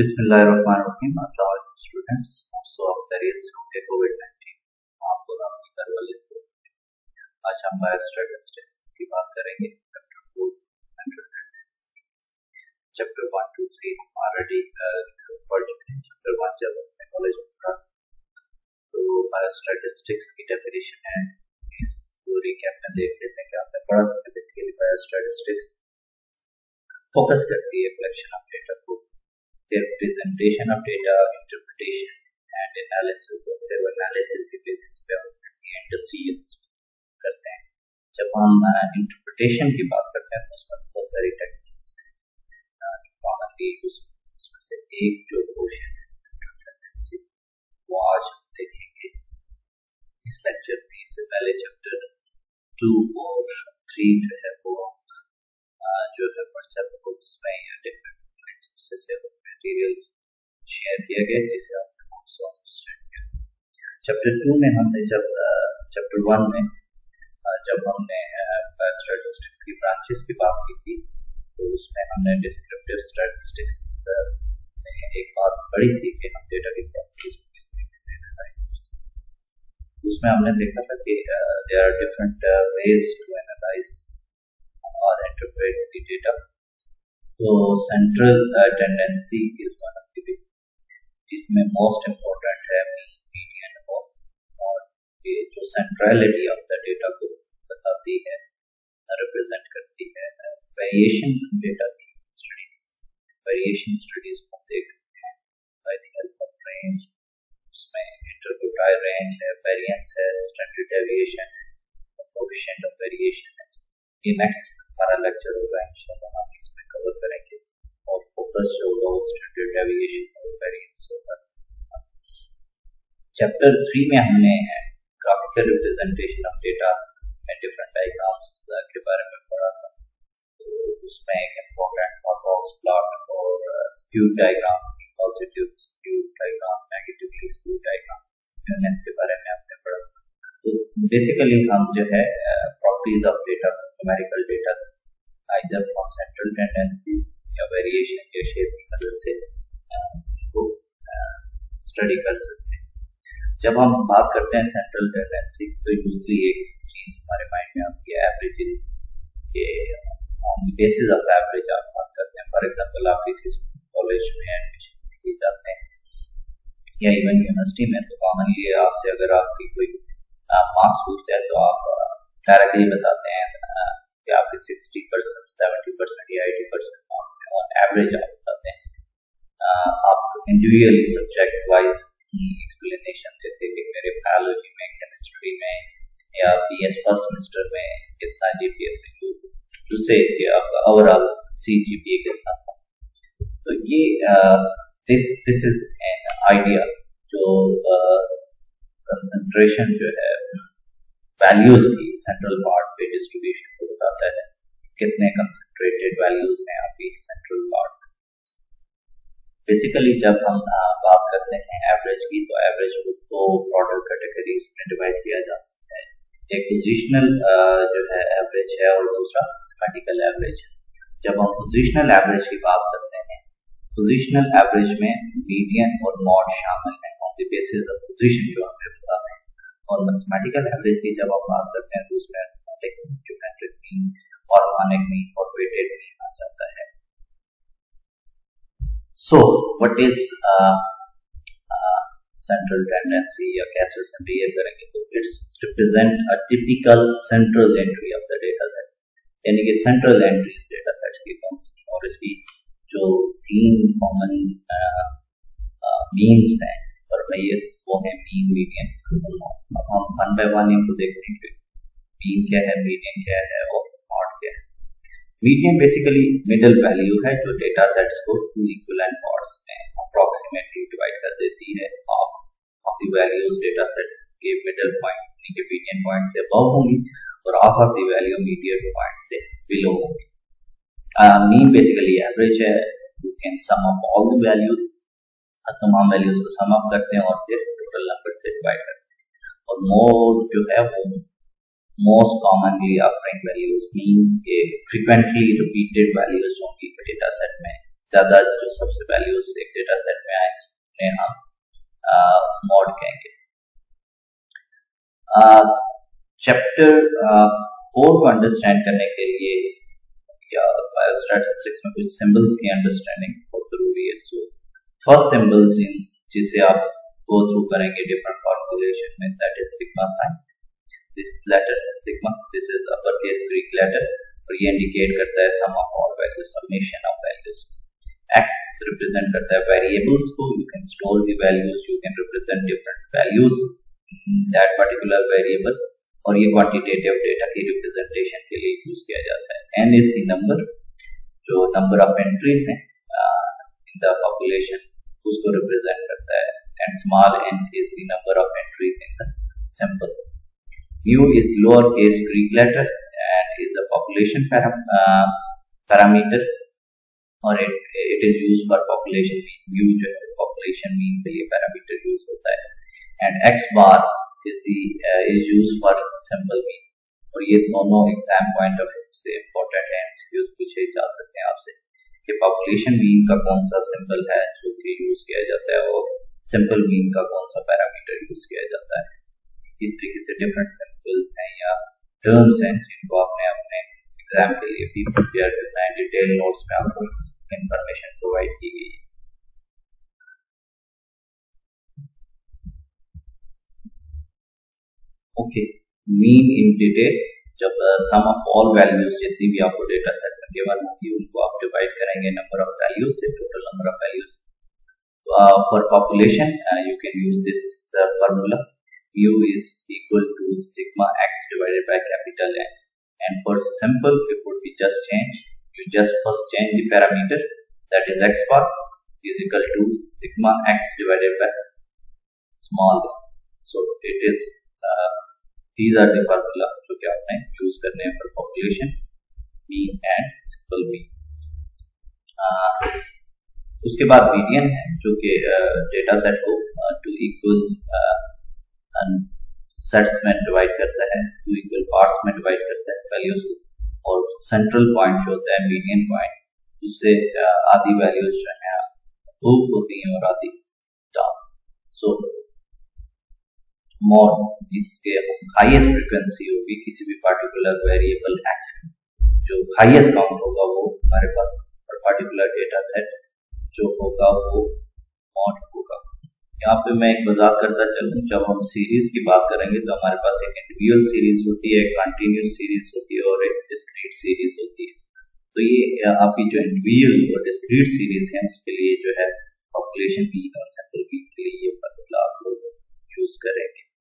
बिस्मिल्लाहिर्रहमानिर्रहीम। अस्सलाम स्टूडेंट्स। सो आप खैरियत से होंगे कोविड नाइन्टीन आपको अपनी घर वाले से आज हम बायो स्टैटिस्टिक्स की बात करेंगे। Chapter four chapter one two three हम ऑलरेडी पढ़ चुके हैं। चैप्टर वन जब अपने कॉलेज में पढ़ा तो बायो स्टैटिस्टिक्स की डेफिनेशन है। इसको रिकैप में देख लेते हैं कि आपने पढ़ा बेसिकली बायो स्टैटिस्टिक्स फोकस करती है कलेक्शन ऑफ़ डेटा को। Their presentation of data, interpretation and analysis और फिर analysis के basis पे हम एंड करते हैं जब हम इंटरप्रिटेशन uh, की बात करते हैं तो उसमें बहुत सारी टेक्निक्स हैं। कॉमनली उसमें से एक जो क्वेश्चन है वो आज हम देखेंगे। इस लेक्चर में इससे पहले चैप्टर टू और थ्री जो है वो uh, जो है व्हाट्सएप ग्रुप्स में या डिफरेंट से मटेरियल शेयर किया गया, जिसे आपने नोट्स अंडरस्टैंड किया। चैप्टर टू में हमने जब चैप्टर वन में जब हमने स्टैटिस्टिक्स की ब्रांचेस की बात की थी तो उसमें हमने डिस्क्रिप्टिव स्टैटिस्टिक्स में एक बात पढ़ी थी कि हम डेटा की प्रॉपर्टीज़ को किस तरीके से एनालाइज कर सकते उसमें हमने देखा था कि there are different ways to analyse और इंटरप्रेट द डेटा तो central tendency is one of the जिसमें मोस्ट इम्पोर्टेंट है मीडियन और और ये जो सेंट्रलिटी ऑफ़ द डेटा को बताती है रिप्रेजेंट करती है वेरिएशन डेटा की स्टडीज़ वेरिएशन स्टडीज़ को देख सकते हैं by the help of range उसमें इंटरप्रोटाइल रेंज है वेरिएंस है स्टैंडर्ड डेविएशन है कोएफिशिएंट ऑफ़ वेरिएशन है. ये नेक्स्ट हमारा लेक्चर होगा इंशाल्लाह और फोकस जो होगा वो स्टैंडर्ड डेविएशन और वेरिएंस होगा चैप्टर थ्री में हमने ग्राफिकल रिप्रेजेंटेशन ऑफ़ डेटा में डिफरेंट डायग्राम्स के बारे में पढ़ा था। तो उसमें एक इम्पोर्टेंट था बॉक्स प्लॉट और skew diagram positive skew diagram negatively skew diagram skewness के बारे में हमने पढ़ा। तो बेसिकली हम जो है properties of data numerical data either from central tendencies या वेरिएशन या शेप की मदद से इसको स्टडी कर सकते हैं जब हम बात करते हैं सेंट्रल टेंडेंसी तो यूजली एक चीज़ हमारे माइंड में है एवरेजेस के ऑन बेसिस ऑफ़ एवरेज आप बात करते हैं। फॉर एग्जांपल आप किसी कॉलेज में एडमिशन के लिए जाते हैं, या इवन यूनिवर्सिटी में तो कॉमनली आपसे अगर आपकी कोई मार्क्स पूछते हैं तो आप डायरेक्टली बताते हैं कि आपके सिक्सटी परसेंट सेवेंटी परसेंट या एटी परसेंट मार्क्स एवरेज आप बताते हैं। आप इंडिविजुअली सब्जेक्ट वाइज एक्सप्लेनेशन देते कि मेरे बायोलॉजी में केमिस्ट्री में या बी एस फ़र्स्ट सेमेस्टर में कितना जी पी एफ़ टू से overall C G P A कितना तो ये this this is an idea जो कंसंट्रेशन जो है वैल्यूज़ की सेंट्रल पार्ट पे डिस्ट्रीब्यूशन को बताता है। कितने कंसंट्रेटेड वैल्यूज़ हैं आपकी सेंट्रल पार्ट बेसिकली जब हम बात करते हैं एवरेज की तो एवरेज को दो ब्रॉडर कैटेगरीज में डिवाइड किया जा सकता है। एक पोजिशनल जो है एवरेज है और दूसरा मैथमेटिकल एवरेज जब हम पोजिशनल एवरेज की बात करते हैं पोजिशनल एवरेज में मीडियन और मॉड शामिल है। On the basis of position जो हमें बताते हैं। और मैथमेटिकल एवरेज की जब आप बात करते हैं तो उसमें so what is central tendency या कैसे उसे क्लियर करेंगे तो it's represent a typical central entry of the data set यानी कि सेंट्रल एंट्री डेटा सेट्स की और इसकी जो तीन कॉमन मीन्स हैं और मैयत वो है मीन मीडियन अब हम वन बाय वन इनको देखते हैं मीन क्या है मीडियन क्या है और मीडियन बेसिकली मिडल वैल्यू है, जो डेटा सेट्स को टू इक्वलेंट पार्ट्स में अप्रोक्सीमेटली डिवाइड कर देती है। Of the values data set के मिडल पॉइंट पॉइंट से अबव होंगी और ऑफ़ द वैल्यू पॉइंट से बिलो होंगी। मीन बेसिकली एवरेज है you can sum of all the values तमाम वैल्यूज़ को सम अप करते हैं और फिर टोटल नंबर से डिवाइड करते हैं। और मोर जो है वो most commonly offering values means के फ्रीक्वेंटली रिपीटेड वैल्यूज़ होंगी डेटा सेट में। ज़्यादा जो सबसे वैल्यूज़ एक डेटा सेट में आए, उन्हें हम मॉड कहेंगे। चैप्टर फोर को अंडरस्टैंड करने के लिए, या में कुछ सिंबल्स की अंडरस्टैंडिंग बहुत ज़रूरी है। सो फ़र्स्ट सिंबल जिसे आप गो थ्रू करेंगे डिफरेंट फॉर्मुलेशन में that is sigma sign letter sigma this is upper case Greek letter और ये इंडिकेट करता है sum of all values summation of values x represent करता है वेरिएबल्स को you can store the values you can represent different values that particular variable और ये quantitative data की रिप्रेजेंटेशन के लिए यूज़ किया जाता है। एन इज़ द नंबर जो नंबर ऑफ़ एंट्रीज हैं इन द पॉपुलेशन उसको रिप्रेजेंट करता है। And small N is the number of entries in the sample mu is lower case greek letter and is a population param uh, parameter और it, it is used for population mean mu जो है population mean लिए parameter use होता है and x bar is the uh, is used for simple mean और ये दोनों exam point of view से इंपॉर्टेंट है एमसीक्यूज पूछे जा सकते हैं आपसे कि पॉपुलेशन मीन का कौन सा सिंबल है जो कि यूज़ किया जाता है और सिंपल मीन का कौन सा पैरामीटर यूज़ किया जाता है इस तरीके से डिफरेंट सिंबल्स हैं या टर्म्स हैं जिनको आपने अपने एग्ज़ाम के लिए भी प्रिपेयर करना है डिटेल नोट्स में आपको इंफॉर्मेशन प्रोवाइड की गई ओके मीन इन डिटेल जब सम ऑफ़ ऑल वैल्यूज़ जितनी भी आपको डेटा सेट में गिवन होगी, उनको आप डिवाइड करेंगे नंबर ऑफ़ वैल्यूज़ से total number of values for population you can use this formula u is equal to sigma x divided by capital N and for simple it would be just change you just first change the parameter that is x bar is equal to sigma x divided by small n. so it is uh, these are the formula जो कि आपने use करने हैं for population mean and simple mean उसके बाद median है जो कि डेटा सेट को टू इक्वल सेट्स में डिवाइड करता है टू इक्वल पार्ट्स में डिवाइड करता है वैल्यूज़ को, और सेंट्रल पॉइंट जो होता है मीडियन पॉइंट उससे आधी वैल्यूज़ जो है अप होती हैं और आधी डाउन सो मोड जिसके हाईएस्ट फ्रीक्वेंसी होगी, किसी भी पार्टिकुलर वेरिएबल एक्स की, जो हाईएस्ट काउंट होगा, वो हमारे पास पर्टिकुलर डेटा सेट जो होगा, वो यहाँ पे मैं एक वजात करता चलूँ। जब हम सीरीज़ की बात करेंगे तो हमारे पास एक इंडिविजुअल सीरीज़ होती है कंटिन्यूस सीरीज़ होती है और एक डिस्क्रीट सीरीज़ होती है। तो ये आपकी जो इंडिविजुअल और डिस्क्रीट सीरीज़ है, उसके लिए जो है पॉपुलेशन भी और सेंट्रल बी के लिए ये फॉर्मूला आप लोग यूज़ करेंगे।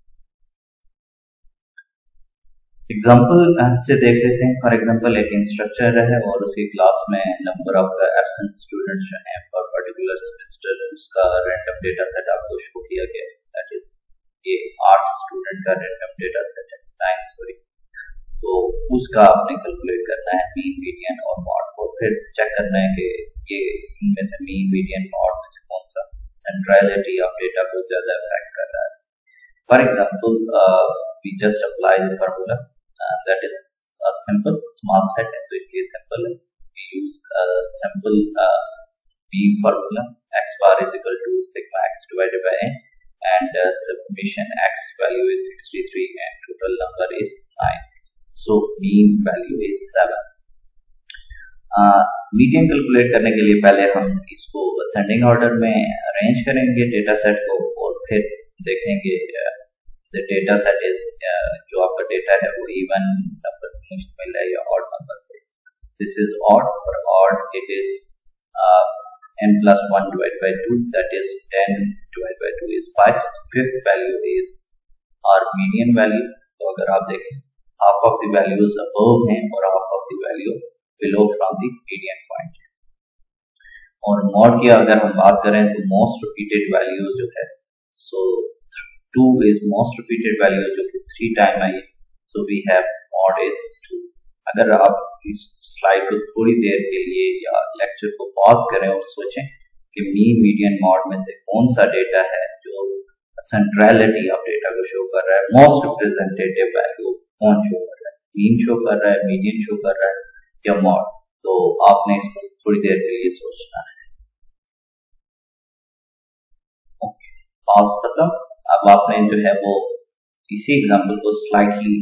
एग्ज़ाम्पल से देख लेते हैं। फॉर एग्ज़ाम्पल एक इंस्ट्रक्चर है और उसी क्लास में नंबर ऑफ़ एबसेंट स्टूडेंट्स जो हैं फॉर पर्टिकुलर सेमेस्टर उसका रैंडम डेटा सेट आपको शो किया गया दैट इज़ ये आठ स्टूडेंट का रैंडम डेटा सेट है। नाइन सॉरी तो उसका आपने कैलकुलेट करना है मीन मीडियन और मॉड को। फिर चेक करना है कि ये इनमें से मीन मीडियन मॉड में से कौन सा सेंट्रलिटी ऑफ़ डेटा को ज़्यादा अफेक्ट कर रहा है। For example we just apply the formula that is a simple small set है तो इसलिए simple है we use a simple uh, beam formula x bar is equal to sigma x divided by n and uh, summation x value is 63 and total number is 9 so mean value is 7 median uh, calculate करने के लिए पहले हम इसको ascending order में arrange करेंगे data set को और फिर देखेंगे uh, the data set is uh, जो आपका डेटा है वो इवन नंबर मुश्तमिल है या ऑड नंबर पे this is odd odd it is uh, n plus 1 divided by 2 that is 10 divided by 2 is 5 fifth value is our median value तो अगर आप देखें half of the values above हैं और half of the value below from the median point और mode की अगर हम बात करें तो मोस्ट रिपीटेड वैल्यू जो है सो so, 2 is most repeated value जो कि 3 time आई है so we have mod is 2 अगर आप इस slide को थोड़ी देर के लिए या lecture को pause करें और सोचें कि mean median mod में से कौन सा data है जो centrality of data को show कर रहा है most representative value कौन show कर रहा है mean show कर रहा है median show कर रहा है या mod तो आपने इसको थोड़ी देर के लिए सोचना है ओके okay, पास खत्म अब आपने जो है वो इसी एग्ज़ाम्पल को स्लाइटली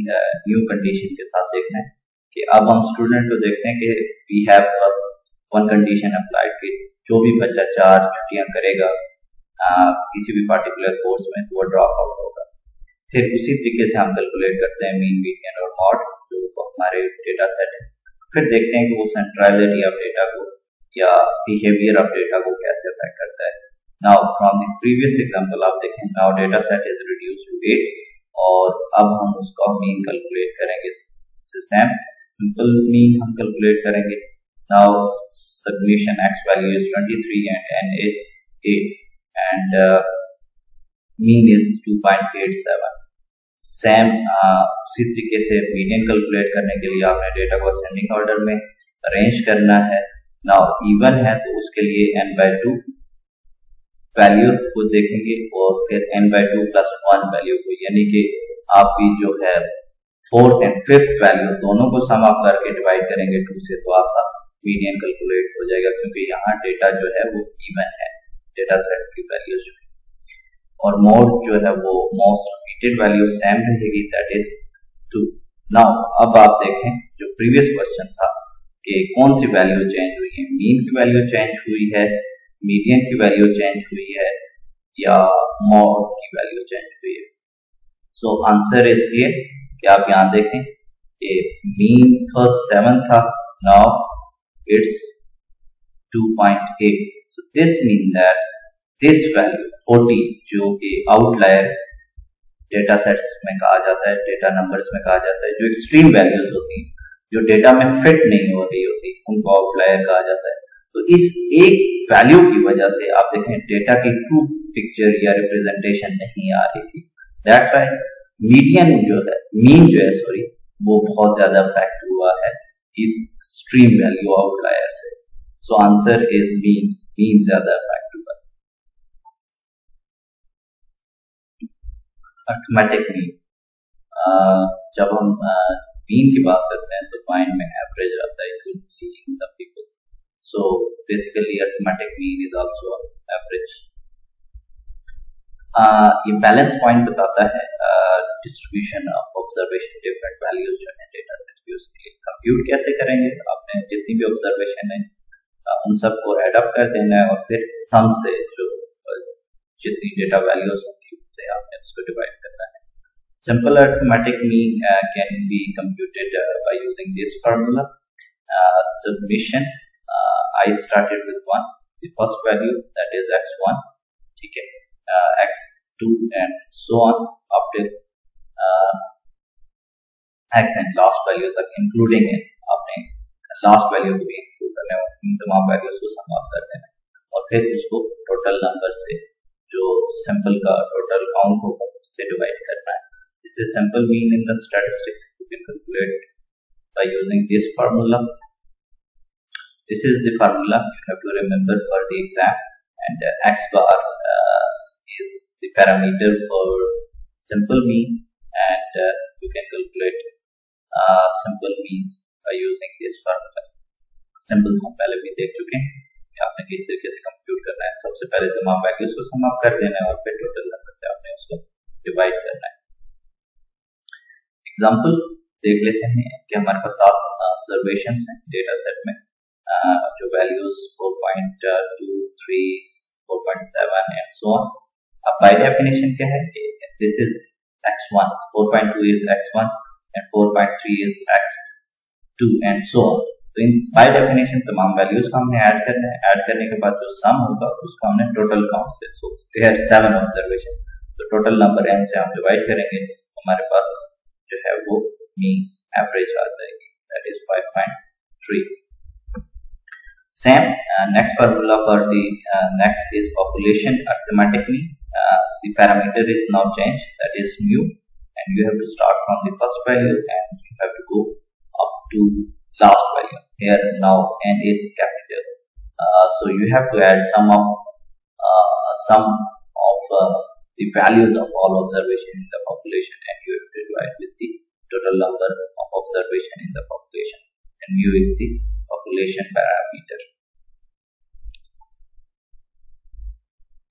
न्यू कंडीशन के साथ देखना है कि अब हम स्टूडेंट को देखते हैं कि we have one condition applied कि जो भी बच्चा चार छुट्टियाँ करेगा uh, किसी भी पार्टिकुलर कोर्स में वो ड्रॉप आउट होगा। फिर उसी तरीके से हम कैलकुलेट करते हैं मीन वीकेंड और मॉड जो हमारे डेटा सेट है। फिर देखते हैं कि वो सेंट्रलिटी ऑफ़ डेटा को या बिहेवियर ऑफ़ डेटा को कैसे अफेक्ट करता है। Now from the previous example आप देखें now data set is reduce to eight और अब हम उसका मीन कैलकुलेट करेंगे। सेम सिंपल मीन हम कैलकुलेट करेंगे। Now submission x value is 23 and n is 8 and uh, mean is 2.87 same उसी तरीके से मीडियन कैलकुलेट करने के लिए आपने डेटा को असेंडिंग ऑर्डर में अरेंज करना है। नाउ इवन है तो उसके लिए एन बाय टू वैल्यू को देखेंगे और फिर N by two plus one value को, यानी कि आपकी जो है फोर्थ एंड फिफ्थ वैल्यू दोनों को सम आप करके डिवाइड करेंगे टू से तो आपका मीडियन कैलकुलेट हो जाएगा, क्योंकि यहाँ डेटा जो है वो इवन है डेटा सेट की वैल्यू जो और मोड जो है वो मोस्ट रिपीटेड वैल्यू सेम रहेगी दैट इज़ टू नाउ अब आप देखें, जो प्रीवियस क्वेश्चन था कि कौन सी वैल्यू चेंज हुई है? मीन की वैल्यू चेंज हुई है मीडियन की वैल्यू चेंज हुई है या मॉड की वैल्यू चेंज हुई है? सो आंसर इसलिए कि आप यहाँ देखें कि मीन फ़र्स्ट सेवन था now it's 2.8 so, this mean that this value 40 जो कि आउटलायर डेटा सेट्स में कहा जाता है डेटा नंबर्स में कहा जाता है, जो एक्सट्रीम वैल्यूज़ होती हैं, जो डेटा में फिट नहीं हो रही होती, उनको आउटलायर कहा जाता है। तो इस एक वैल्यू की वजह से आप देखें डेटा की ट्रू पिक्चर या रिप्रेजेंटेशन नहीं आ रही थी। दैट वाई मीडियन जो है मीन जो है सॉरी वो बहुत ज़्यादा इफ़ेक्ट हुआ है इस स्ट्रीम वैल्यू आउटलायर से। So answer is mean mean ज़्यादा इफ़ेक्ट हुआ। अर्थमेटिक मीन जब हम मीन की बात करते हैं तो माइंड में एवरेज आता है। So basically arithmetic mean is also average. Uh, ये बैलेंस पॉइंट बताता है distribution of observation different values जो है डेटा सेट की उसके लिए कंप्यूट कैसे करेंगे? आपने जितनी भी ऑब्जर्वेशन है uh, उन सबको एडअप कर देना है और फिर सम से जो जितनी डेटा वैल्यूज़ होंगी उससे आपने उसको डिवाइड करना है। Simple arithmetic mean can be computed computed using this using this formula uh, submission uh, I started with 1 the first value that is x1 ठीक है? Uh, x2 and so on up to uh, x and last value तक including it आपने last value को भी include करना इन तमाम values को समाप्त कर देना और फिर उसको टोटल नंबर से जो सिंपल का टोटल काउंट होगा उससे डिवाइड करना है। Is simple mean in the statistics you can calculate by using this formula. This is the formula you have to remember for the exam and uh, x bar uh, is the parameter for simple mean and uh, you can calculate uh, simple mean by using this formula. Simple sum पहले भी देख चुके हैं आपने किस तरीके से compute करना है सबसे पहले तमाम वैल्यूज़ को सम अप कर देना है और फिर टोटल नंबर से आपने उसको डिवाइड करना है एग्जांपल देख लेते हैं कि हमारे पास सात ऑब्जर्वेशन हैं data set 4.7 and so on अब बाय डेफिनेशन क्या है this is x1 4.2 is x1 and 4.3 is x2 and so on तो इन बाय डेफिनेशन तमाम वैल्यूज़ को हमने ऐड करना है। ऐड करने के बाद जो सम होगा, उसको हमने टोटल काउंट से सो देयर सेवन ऑब्जर्वेशन तो टोटल नंबर n से हम डिवाइड करेंगे, हमारे पास जो है वो मीन एवरेज आ जाएगी। That is 5.3 Same, uh, next formula for the uh, next is population arithmetically. Uh, the parameter is now changed that is mu and you have to start from the first value and you have to go up to last value. Here now n is capital. Uh, so you have to add sum of uh, sum of uh, the values of all observation in the population and you have to divide with the total number of observation in the population and mu is the population parameter.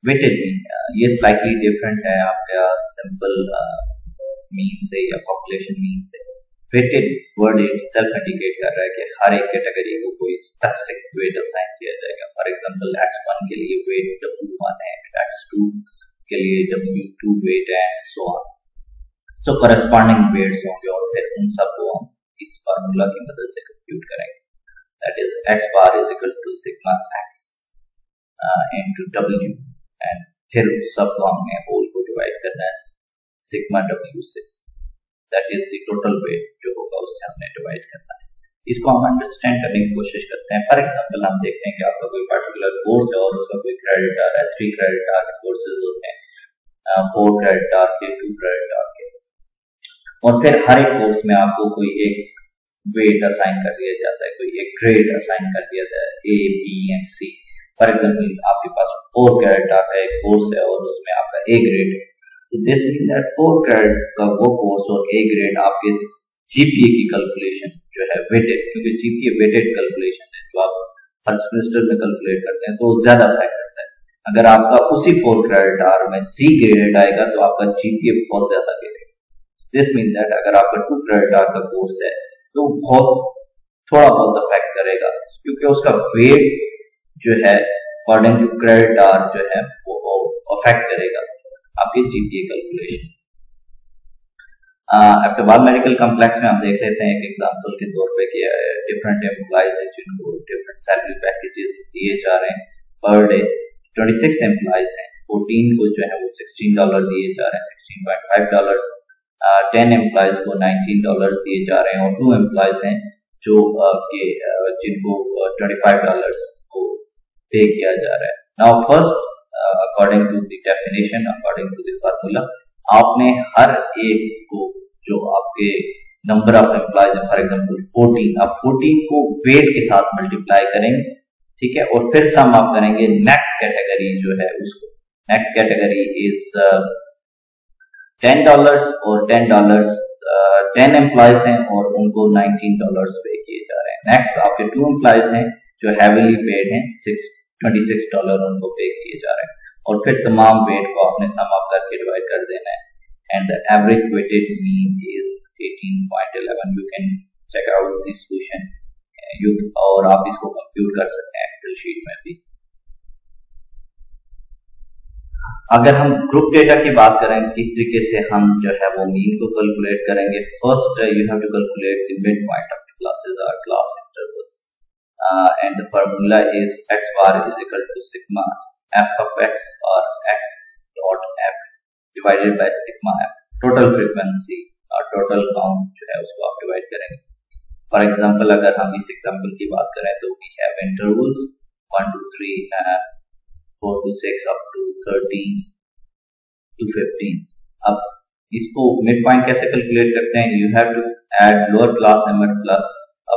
Weighted mean ये slightly different है आपका simple mean से या population mean से weighted word itself indicate कर रहा है कि हर एक कैटेगरी को कोई स्पेसिफिक वेट असाइन किया जाएगा। फॉर एग्जांपल एक्स वन के लिए वेट डब्ल्यू वन है एक्स टू के लिए डब्ल्यू टू वेट है so on so corresponding weights होंगे और फिर उन सबको हम इस फार्मूला की मदद से कंप्यूट करेंगे। That is x bar is equal to sigma x into W and फिर सबको हमने होल को डिवाइड करना है। सिग्मा डब्ल्यू से। That is the total weight जो होगा उससे हमने डिवाइड करना है। इसको हम अंडरस्टैंड करने की कोशिश करते हैं। फॉर एग्ज़ाम्पल हम देखते हैं कि आपका कोई पर्टिकुलर कोर्स है और उसका कोई क्रेडिट आ रहा है थ्री क्रेडिट आर के कोर्सेज होते हैं। फोर क्रेडिट आर के टू क्रेडिट आर के। और फिर हर एक कोर्स में आपको कोई एक वेट असाइन कर दिया जाता है। कोई एक ग्रेड असाइन कर दिया जाता है। A B and C for example आपके पास फोर कैरेट आता है कोर्स है और उसमें आपका ए ग्रेड है। तो this mean that four credit का वो कोर्स और ए ग्रेड आपके जीपीए की कैलकुलेशन जो है वेटेड क्योंकि जीपीए वेटेड कैलकुलेशन है, जो आप हर सेमेस्टर में कैलकुलेट करते हैं तो ज़्यादा फ़ायदा करता है। अगर आपका उसी फोर क्रेडिट आर में सी ग्रेड आएगा तो आपका जीपीए बहुत ज़्यादा गिरेगा दिस मीन दैट अगर आपका टू क्रेडिट आर का कोर्स है तो बहुत, थोड़ा बहुत अफेक्ट करेगा, क्योंकि उसका वेट जो है अकॉर्डिंग टू क्रेडिट आर जो है वो अफेक्ट करेगा आपकी जीपीए कैलकुलेशन एप्टेबाल मेडिकल कॉम्प्लेक्स में हम देख लेते हैं एक एग्जांपल के तौर पे कि डिफरेंट एम्प्लॉयज़ हैं जिनको डिफरेंट सैलरी पैकेजेस दिए जा रहे हैं पर डे 26 एम्प्लॉयज़ हैं 14 को जो है वो 16 डॉलर दिए जा रहे हैं 16.5 डॉलर टेन एम्प्लॉयज़ को 19 डॉलर दिए जा रहे हैं और टू एम्प्लॉयज़ हैं जो के जिनको uh, 25 डॉलर को पे किया जा रहा है। Now first according to the definition according to the formula आपने हर एक को जो आपके नंबर ऑफ़ एम्प्लॉयज़ है फॉर एग्जांपल 14 आप 14 को वेट के साथ मल्टीप्लाई करेंगे, ठीक है? और फिर सम आप करेंगे नेक्स्ट कैटेगरी जो है उसको। Next category is ten dollars और टेन डॉलर्स टेन एम्प्लॉयज़ हैं और उनको नाइनटीन डॉलर्स पे किए जा रहे हैं। नेक्स्ट आपके टू एम्प्लॉयज़ हैं जो हैवीली पेड हैं सिक्स ट्वेंटी सिक्स डॉलर उनको पे किए जा रहे हैं। और फिर तमाम वेट को आपने सम अप करके डिवाइड कर देना है। And the average weighted mean is 18.11 you can check out this solution you और आप इसको कंप्यूट कर सकते हैं एक्सेल शीट में भी। अगर हम ग्रुप डेटा की बात करें, किस तरीके से हम जो है वो मीन को कैलकुलेट करेंगे। First you have to calculate the mid point of classes or class uh, and the formula is x bar is equal to sigma f of x or x dot f divided by sigma f. Total frequency और total count जो है उसको आप divide करेंगे. For example अगर हम इस example की बात करें तो we have intervals 1 to 3 4 to 6 up to 13 to 15 अब इसको मिड पॉइंट कैसे कैलकुलेट करते हैं? You have to add lower class number plus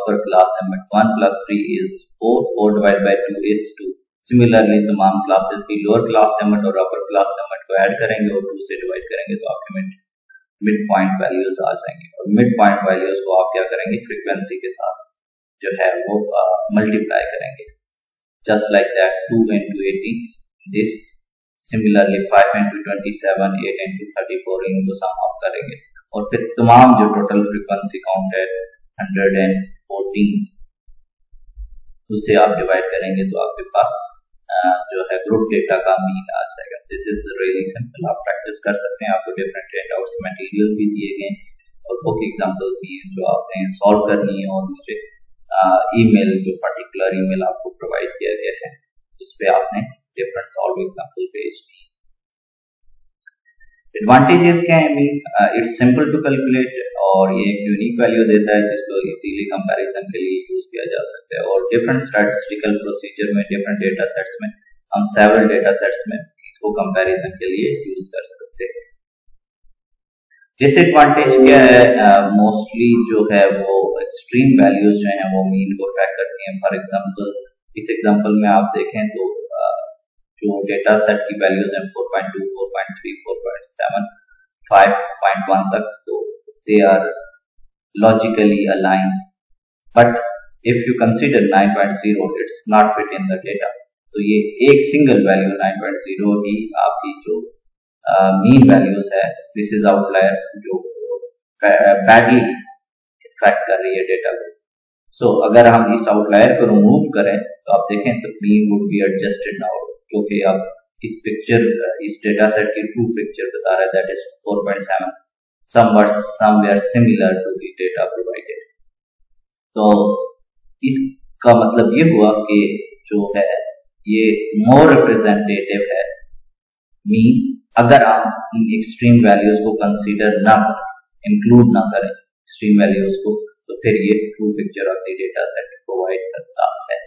upper class limit 1 plus 3 is 4 4 divided by 2 is 2 similarly तमाम क्लासेस की लोअर क्लास लिमिट और upper class limit को add करेंगे और 2 से डिवाइड करेंगे तो आपके मिड मिड पॉइंट वैल्यूज़ आ जाएँगे। और मिड पॉइंट वैल्यूज़ को आप क्या करेंगे? फ्रीक्वेंसी के साथ जो है वो मल्टीप्लाई uh, करेंगे। Just like that 2 into 18 this similarly 5 into 27 8 into 34 इनको सम अप करेंगे। और फिर तमाम जो टोटल फ्रीक्वेंसी काउंट है 100 एंड फोर्टीन उससे आप डिवाइड करेंगे तो आपके पास जो है ग्रुप डेटा का मीन आ जाएगा। दिस इज़ रियली सिंपल आप प्रैक्टिस कर सकते हैं। आपको डिफरेंट हैंडआउट्स मटेरियल भी दिए गए और बुक एग्जांपल भी है जो आपने सॉल्व करनी है और मुझे ईमेल जो पर्टिकुलर ईमेल आपको प्रोवाइड किया गया है, उस पर आपने डिफरेंट सॉल्व एग्जांपल भेज दी एडवांटेजेस क्या है? Mean it's simple to calculate और ये एक यूनिक वैल्यू देता है जिसको इजीली कंपैरिजन के लिए यूज़ किया जा सकता है। और डिफरेंट स्टैटिस्टिकल प्रोसीजर में डिफरेंट डेटा सेट्स में हम सेवरल डेटा सेट्स में इसको कंपैरिजन के लिए यूज़ कर सकते हैं। डिसएडवांटेज क्या है? मोस्टली uh, जो है वो एक्सट्रीम वैल्यूज़ जो है वो मीन को ट्रैक करती हैं। फॉर एग्जांपल इस एग्जांपल में आप देखें तो uh, जो डेटा सेट की वैल्यूज़ हैं 4.2, 4.3, 4.7, 5.1 तक तो they are logically aligned. But if you consider 9.0, it's not fit in the data. तो ये एक सिंगल वैल्यू 9.0 ही आपकी जो मीन वैल्यूज़ है दिस इज़ आउटलायर जो बैडली ट्रैक कर रही है डेटा को सो so, अगर हम इस आउटलायर को रिमूव करें तो आप देखें तो mean would be adjusted now क्योंकि अब इस पिक्चर इस डेटा सेट की ट्रू पिक्चर बता रहा है that is 4.7 somewhat somewhere similar to the data provided. तो इसका मतलब ये हुआ कि जो है ये मोर रिप्रेजेंटेटिव है मीन अगर आप इन एक्सट्रीम वैल्यूज़ को कंसीडर ना करें इंक्लूड ना करें एक्सट्रीम वैल्यूज़ को तो फिर ये true picture of the data set provide करता है।